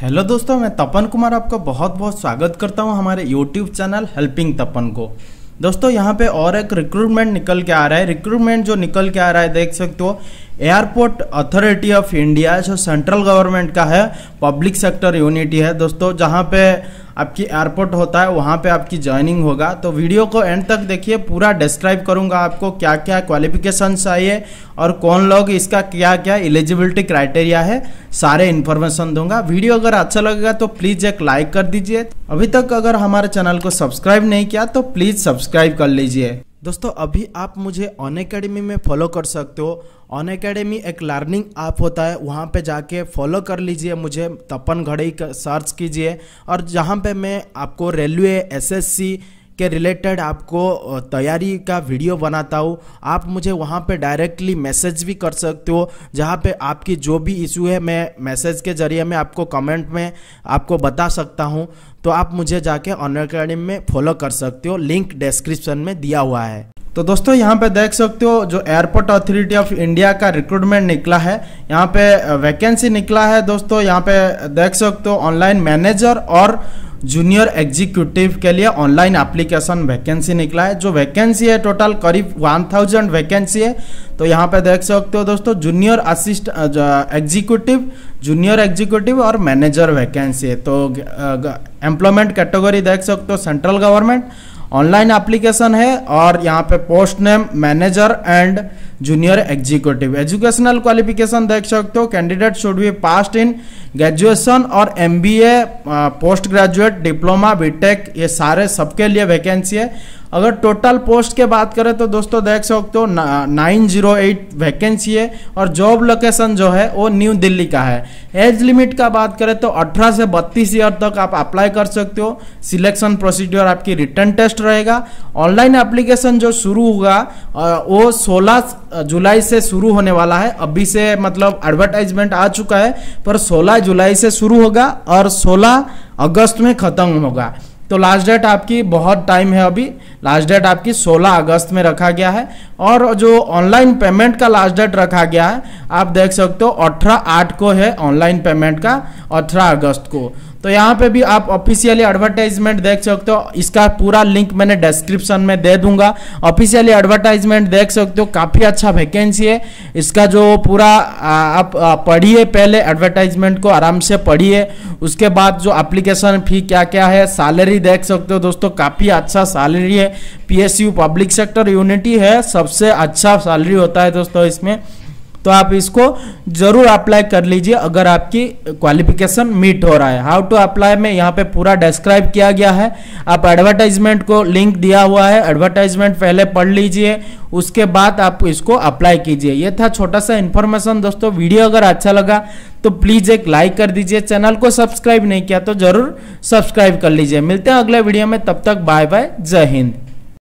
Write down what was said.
Hello दोस्तों, मैं तपन कुमार आपका बहुत बहुत स्वागत करता हूँ हमारे यूट्यूब चैनल हेल्पिंग तपन को। दोस्तों, यहाँ पे और एक रिक्रूटमेंट निकल के आ रहा है। रिक्रूटमेंट जो निकल के आ रहा है, देख सकते हो एयरपोर्ट अथॉरिटी ऑफ़ इंडिया जो सेंट्रल गवर्नमेंट का है पब्लिक सेक्टर यूनिटी है। दोस्तों, जहाँ पे आपकी एयरपोर्ट होता है, वहाँ पे आपकी ज्वाइनिंग होगा। तो वीडियो को एंड तक देखिए, पूरा डिस्क्राइब करूँगा आपको क्या क्या क्वालिफिकेशन चाहिए और कौन लोग इसका क्या क्या एलिजिबिलिटी क्राइटेरिया है, सारे इन्फॉर्मेशन दूँगा। वीडियो अगर अच्छा लगेगा तो प्लीज़ एक लाइक कर दीजिए। अभी तक अगर हमारे चैनल को सब्सक्राइब नहीं किया तो प्लीज़ सब्सक्राइब कर लीजिए। दोस्तों, अभी आप मुझे ऑन अकेडमी में फॉलो कर सकते हो। ऑन अकेडमी एक लर्निंग ऐप होता है, वहाँ पे जाके फॉलो कर लीजिए मुझे, तपन घड़ी सर्च कीजिए। और जहाँ पे मैं आपको रेलवे एसएससी के रिलेटेड आपको तैयारी का वीडियो बनाता हूँ। आप मुझे वहाँ पे डायरेक्टली मैसेज भी कर सकते हो, जहाँ पे आपकी जो भी इशू है, मैं मैसेज के ज़रिए मैं आपको कमेंट में आपको बता सकता हूँ। तो आप मुझे जाके ऑन अकेडमी में फॉलो कर सकते हो। लिंक डिस्क्रिप्शन में दिया हुआ है। तो दोस्तों, यहाँ पे देख सकते हो, जो एयरपोर्ट अथॉरिटी ऑफ़ इंडिया का रिक्रूटमेंट निकला है, यहाँ पे वैकेंसी निकला है दोस्तों। यहाँ पे देख सकते हो ऑनलाइन मैनेजर और जूनियर एग्जीक्यूटिव के लिए ऑनलाइन एप्लीकेशन वैकेंसी निकला है। जो वैकेंसी है, टोटल करीब 1000 वैकेंसी है। तो यहाँ पे देख सकते हो दोस्तों, junior assist executive, junior executive और मैनेजर वैकेंसी है। तो एम्प्लॉयमेंट कैटेगरी देख सकते हो, सेंट्रल गवर्नमेंट ऑनलाइन एप्लीकेशन है और यहाँ पे post name manager and junior executive educational qualification देख सकते हो। Candidate should be passed in graduation और MBA post graduate diploma BTech ये सारे सबके लिए वैकेंसी है। अगर टोटल पोस्ट के बात करें तो दोस्तों देख सकते हो नाइन ज़ीरो एट वैकेंसी है और जॉब लोकेशन जो है वो न्यू दिल्ली का है। एज लिमिट का बात करें तो 18 से 32 ईयर तक आप अप्लाई कर सकते हो। सिलेक्शन प्रोसीड्योर आपकी रिटर्न टेस्ट रहेगा। ऑनलाइन एप्लीकेशन जो शुरू होगा वो 16 जुलाई से शुरू होने वाला है। अभी से मतलब एडवर्टाइजमेंट आ चुका है, पर 16 जुलाई से शुरू होगा और 16 अगस्त में खत्म होगा। तो लास्ट डेट आपकी बहुत टाइम है अभी। लास्ट डेट आपकी 16 अगस्त में रखा गया है। और जो ऑनलाइन पेमेंट का लास्ट डेट रखा गया है, आप देख सकते हो अठारह आठ को है ऑनलाइन पेमेंट का, अठारह अगस्त को। तो यहाँ पे भी आप ऑफिशियली एडवर्टाइजमेंट देख सकते हो। इसका पूरा लिंक मैंने डिस्क्रिप्शन में दे दूँगा। ऑफिशियली एडवर्टाइजमेंट देख सकते हो, काफ़ी अच्छा वैकेंसी है। इसका जो पूरा आप पढ़िए पहले एडवर्टाइजमेंट को, आराम से पढ़िए। उसके बाद जो एप्लीकेशन फ़ी क्या क्या है सैलरी देख सकते हो दोस्तों, काफ़ी अच्छा सैलरी है। पीएसयू पब्लिक सेक्टर यूनिटी है, सबसे अच्छा सैलरी होता है दोस्तों इसमें। तो आप इसको ज़रूर अप्लाई कर लीजिए अगर आपकी क्वालिफिकेशन मीट हो रहा है। हाउ टू अप्लाई में यहाँ पे पूरा डिस्क्राइब किया गया है। आप एडवर्टाइजमेंट को लिंक दिया हुआ है। एडवर्टाइजमेंट पहले पढ़ लीजिए, उसके बाद आप इसको अप्लाई कीजिए। ये था छोटा सा इन्फॉर्मेशन दोस्तों वीडियो अगर अच्छा लगा तो प्लीज़ एक लाइक कर दीजिए। चैनल को सब्सक्राइब नहीं किया तो ज़रूर सब्सक्राइब कर लीजिए। मिलते हैं अगले वीडियो में। तब तक बाय बाय जय हिंद।